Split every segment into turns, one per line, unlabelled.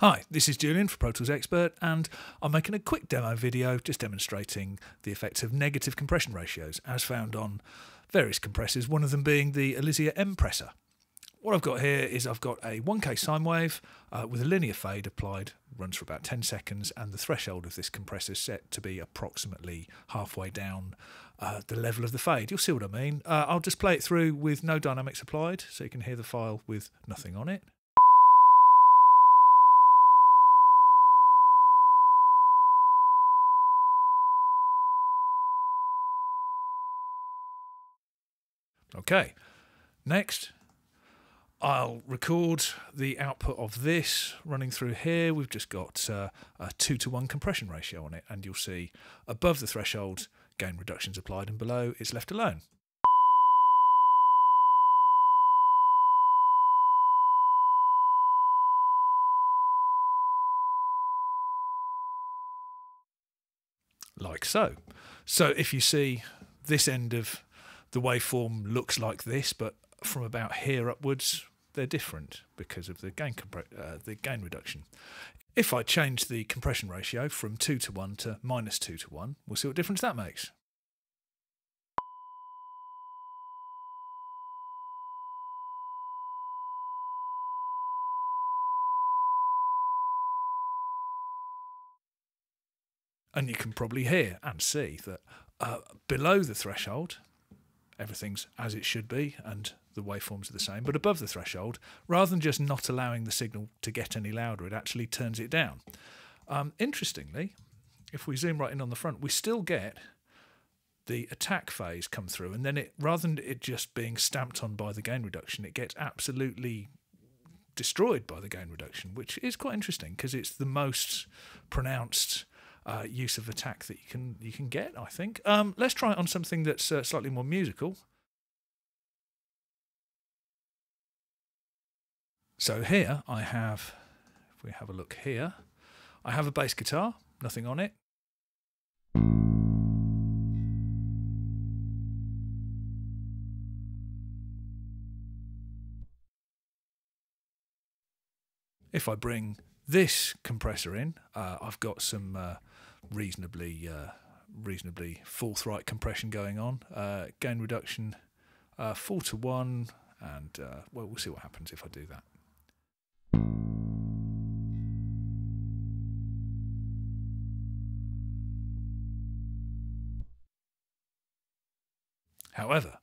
Hi, this is Julian for Pro Tools Expert, and I'm making a quick demo video just demonstrating the effects of negative compression ratios as found on various compressors, one of them being the Elysia mpressor. What I've got here is I've got a 1K sine wave uh, with a linear fade applied, runs for about 10 seconds, and the threshold of this compressor is set to be approximately halfway down uh, the level of the fade. You'll see what I mean. Uh, I'll just play it through with no dynamics applied, so you can hear the file with nothing on it. Okay, next I'll record the output of this running through here. We've just got uh, a two to one compression ratio on it, and you'll see above the threshold gain reductions applied, and below it's left alone. Like so. So if you see this end of the waveform looks like this, but from about here upwards, they're different because of the gain, uh, the gain reduction. If I change the compression ratio from 2 to 1 to minus 2 to 1, we'll see what difference that makes. And you can probably hear and see that uh, below the threshold, everything's as it should be and the waveforms are the same. But above the threshold, rather than just not allowing the signal to get any louder, it actually turns it down. Um, interestingly, if we zoom right in on the front, we still get the attack phase come through, and then it rather than it just being stamped on by the gain reduction, it gets absolutely destroyed by the gain reduction, which is quite interesting because it's the most pronounced uh, use of attack that you can you can get. I think. Um, let's try it on something that's uh, slightly more musical. So here I have, if we have a look here, I have a bass guitar, nothing on it. If I bring this compressor in, uh, I've got some uh, reasonably uh, reasonably forthright compression going on. Uh, gain reduction uh, four to one, and uh, well, we'll see what happens if I do that. However,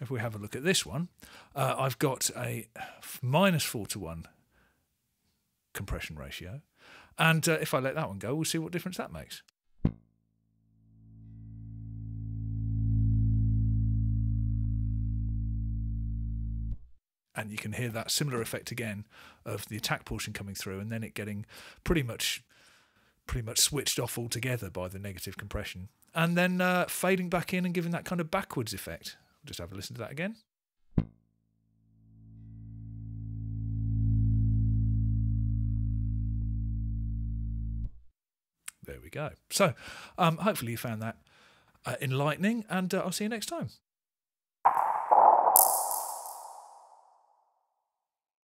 if we have a look at this one, uh, I've got a minus 4 to 1 compression ratio. And uh, if I let that one go, we'll see what difference that makes. And you can hear that similar effect again of the attack portion coming through and then it getting pretty much pretty much switched off altogether by the negative compression. And then uh, fading back in and giving that kind of backwards effect. Just have a listen to that again. There we go. So, um, hopefully, you found that uh, enlightening, and uh, I'll see you next time.